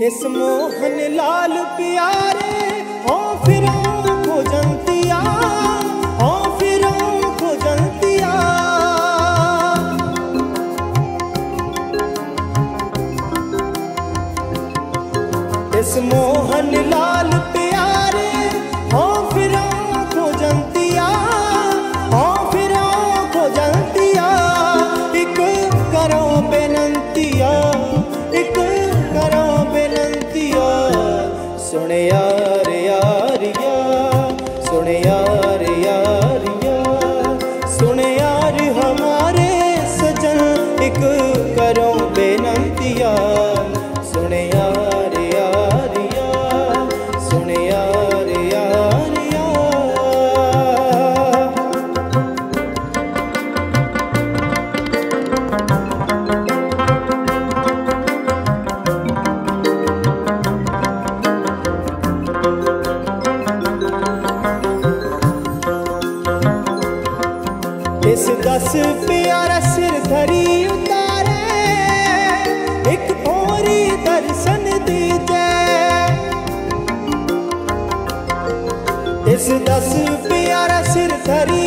ਇਸ ਮੋਹਨ ਲਾਲ ਪਿਆਰੇ ਹੋ ਫਿਰ ਆਂਖੋ ਜੰਤੀਆ ਹੋ ਫਿਰ ਆਂਖੋ ਜੰਤੀਆ। ਇਸ ਮੋਹਨ ਲਾਲ इस दस प्यारा सिर धरी उतारे, एक भोरी दर्शन दीजे। इस दस प्यारा सिर धरी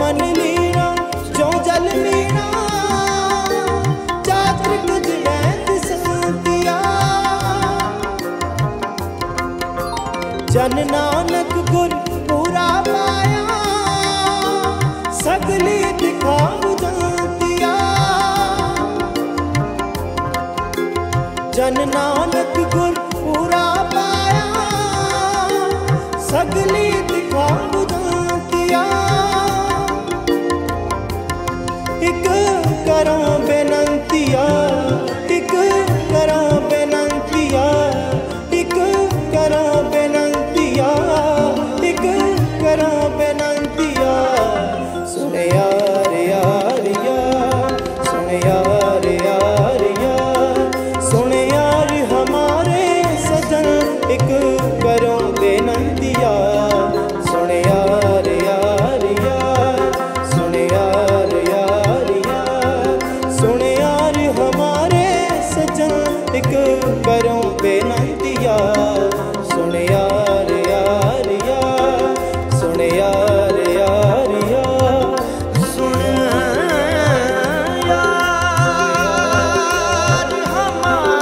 मन मीणा, जो जल मीणा। जागृत जयंत संतिया जन नानक गुर पूरा पाया सगली दिखाव जनतिया जन नानक ਵੇ ਨੰਦਿਆ ਸੁਣਿਆ ਰਿਆ ਰਿਆ ਸੁਣਿਆ ਰਿਆ ਸੁਣਿਆ ਹਮਾਰੇ।